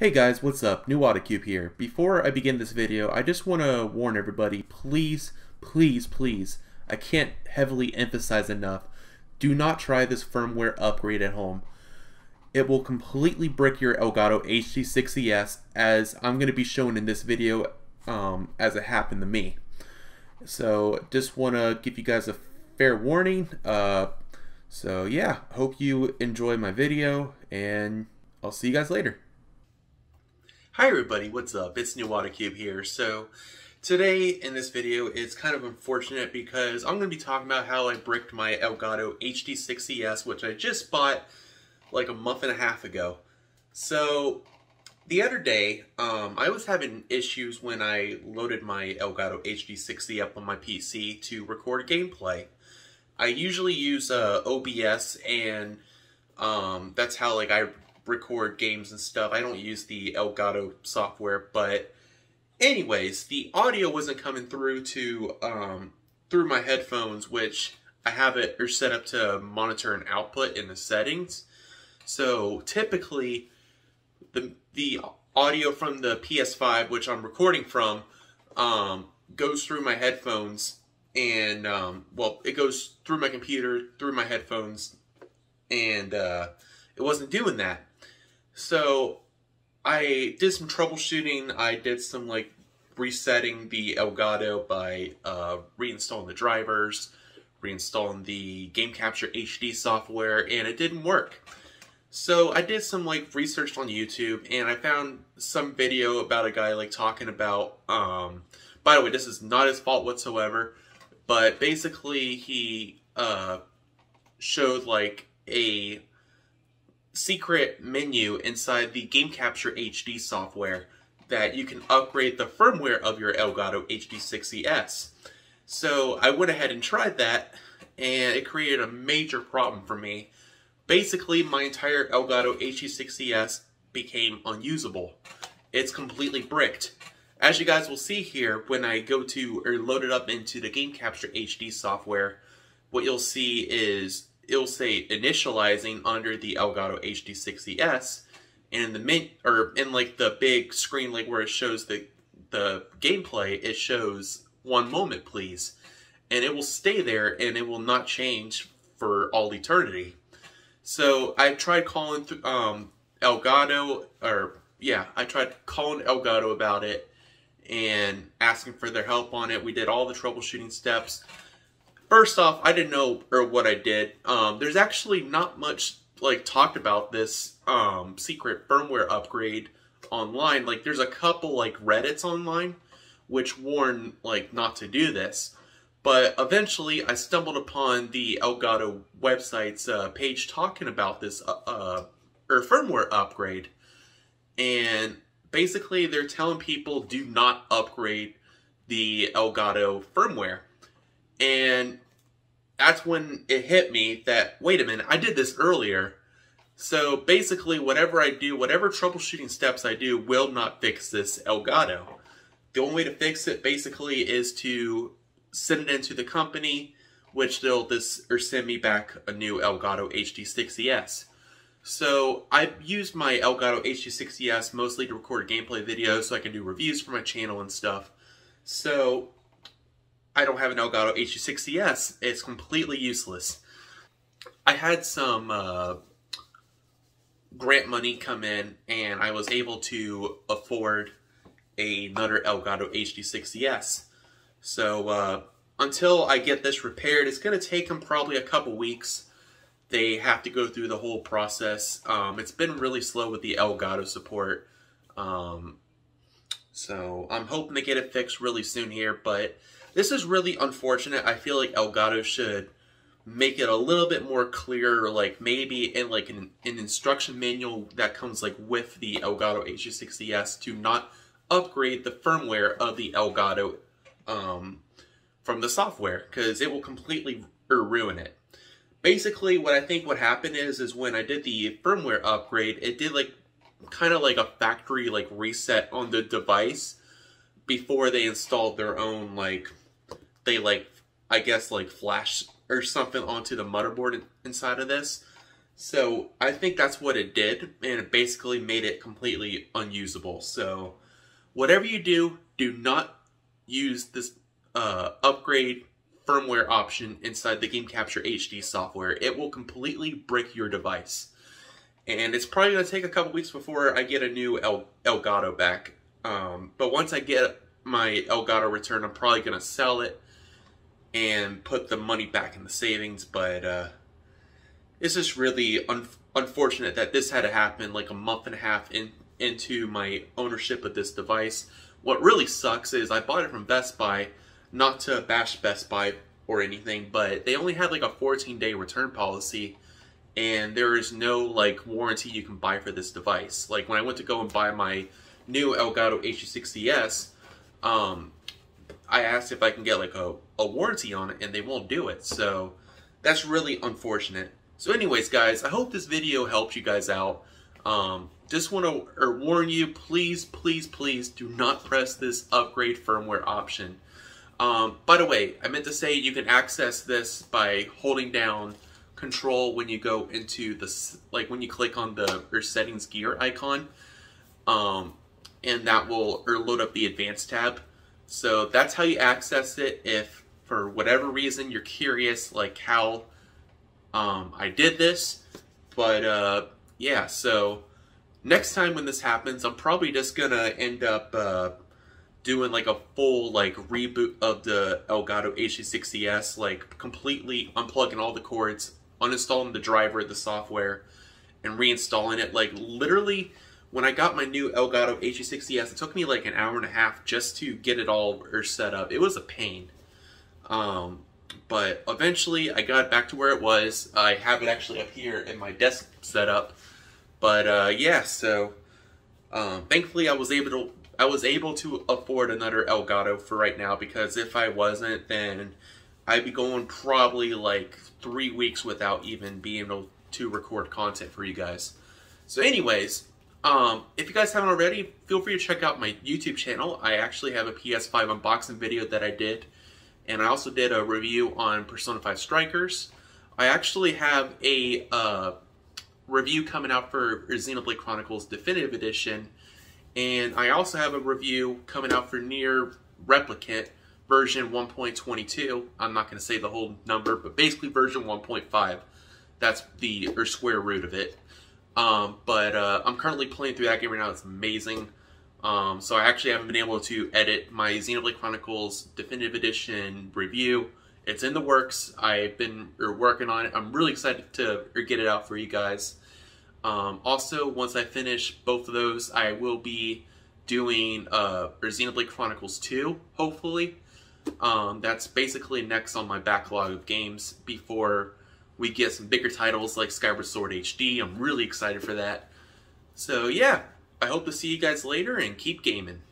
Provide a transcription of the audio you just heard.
Hey guys, what's up? Nuadacube here. Before I begin this video, I just want to warn everybody, please, please, please, I can't heavily emphasize enough, do not try this firmware upgrade at home. It will completely brick your Elgato HD60S as I'm going to be showing in this video um, as it happened to me. So just want to give you guys a fair warning. Uh, so yeah, hope you enjoy my video and I'll see you guys later. Hi everybody, what's up? It's Nuadacube here. So today in this video it's kind of unfortunate because I'm going to be talking about how I bricked my Elgato HD60S which I just bought like a month and a half ago. So the other day um, I was having issues when I loaded my Elgato HD60 up on my PC to record gameplay. I usually use uh, OBS and um, that's how like I record games and stuff. I don't use the Elgato software, but anyways, the audio wasn't coming through to um, through my headphones, which I have it or set up to monitor an output in the settings. So typically, the the audio from the PS5, which I'm recording from, um, goes through my headphones, and um, well, it goes through my computer, through my headphones, and uh, it wasn't doing that. So I did some troubleshooting. I did some like resetting the Elgato by uh, reinstalling the drivers, reinstalling the Game Capture HD software, and it didn't work. So I did some like research on YouTube, and I found some video about a guy like talking about. Um, by the way, this is not his fault whatsoever, but basically he uh, showed like a secret menu inside the Game Capture HD software that you can upgrade the firmware of your Elgato HD60S. So I went ahead and tried that, and it created a major problem for me. Basically, my entire Elgato HD60S became unusable. It's completely bricked. As you guys will see here, when I go to, or load it up into the Game Capture HD software, what you'll see is it'll say initializing under the Elgato HD60S, and in the mint or in like the big screen like where it shows the the gameplay, it shows one moment please, and it will stay there and it will not change for all eternity. So I tried calling um, Elgato or yeah, I tried calling Elgato about it and asking for their help on it. We did all the troubleshooting steps. First off, I didn't know or what I did. Um, there's actually not much like talked about this um, secret firmware upgrade online. Like there's a couple like Reddits online which warn like not to do this. But eventually I stumbled upon the Elgato website's uh, page talking about this uh, uh, or firmware upgrade. And basically they're telling people do not upgrade the Elgato firmware. And that's when it hit me that, wait a minute, I did this earlier. So basically, whatever I do, whatever troubleshooting steps I do will not fix this Elgato. The only way to fix it basically is to send it into the company, which they'll this or send me back a new Elgato HD60S. So I used my Elgato HD60S mostly to record gameplay videos so I can do reviews for my channel and stuff. So I don't have an Elgato HD60S. It's completely useless. I had some uh, grant money come in and I was able to afford another Elgato HD60S. So uh, until I get this repaired, it's going to take them probably a couple weeks. They have to go through the whole process. Um, it's been really slow with the Elgato support. Um, so I'm hoping to get it fixed really soon here, but this is really unfortunate. I feel like Elgato should make it a little bit more clear, like maybe in like an, an instruction manual that comes like with the Elgato HD60S to not upgrade the firmware of the Elgato um, from the software because it will completely ruin it. Basically, what I think what happened is, is when I did the firmware upgrade, it did like kind of like a factory like reset on the device before they installed their own like they like I guess like flash or something onto the motherboard inside of this. So I think that's what it did, and it basically made it completely unusable. So whatever you do, do not use this uh, upgrade firmware option inside the Game Capture HD software. It will completely brick your device. And it's probably going to take a couple weeks before I get a new El Elgato back. Um, but once I get my Elgato return, I'm probably going to sell it and put the money back in the savings. But uh, it's just really un unfortunate that this had to happen like a month and a half in into my ownership of this device. What really sucks is I bought it from Best Buy, not to bash Best Buy or anything, but they only had like a 14 day return policy and there is no like warranty you can buy for this device. Like when I went to go and buy my new Elgato HD60S, um, I asked if I can get like a, a warranty on it and they won't do it. So that's really unfortunate. So anyways, guys, I hope this video helped you guys out. Um, just want to warn you, please, please, please do not press this upgrade firmware option. Um, by the way, I meant to say you can access this by holding down control when you go into the, like when you click on the or settings gear icon. Um, and that will or load up the advanced tab. So that's how you access it if for whatever reason you're curious like how um, I did this. But uh, yeah, so next time when this happens, I'm probably just gonna end up uh, doing like a full like reboot of the Elgato HD60S, like completely unplugging all the cords, uninstalling the driver, the software, and reinstalling it. Like literally, when I got my new Elgato HD60S, it took me like an hour and a half just to get it all er, set up. It was a pain. Um, but eventually I got back to where it was. I have it actually up here in my desk setup. But uh, yeah, so um, thankfully I was able to I was able to afford another Elgato for right now because if I wasn't, then I'd be going probably like three weeks without even being able to record content for you guys. So anyways, um, if you guys haven't already, feel free to check out my YouTube channel. I actually have a PS5 unboxing video that I did and I also did a review on Persona 5 Strikers. I actually have a uh, review coming out for Xenoblade Chronicles Definitive Edition, and I also have a review coming out for NieR Replicant version 1.22. I'm not going to say the whole number, but basically version 1.5. That's the or square root of it. Um, but uh, I'm currently playing through that game right now. It's amazing. Um, so I actually haven't been able to edit my Xenoblade Chronicles Definitive Edition review. It's in the works. I've been working on it. I'm really excited to get it out for you guys. Um, also, once I finish both of those, I will be doing uh, Xenoblade Chronicles 2, hopefully. Um, that's basically next on my backlog of games before we get some bigger titles like Skyward Sword HD. I'm really excited for that. So yeah, I hope to see you guys later and keep gaming.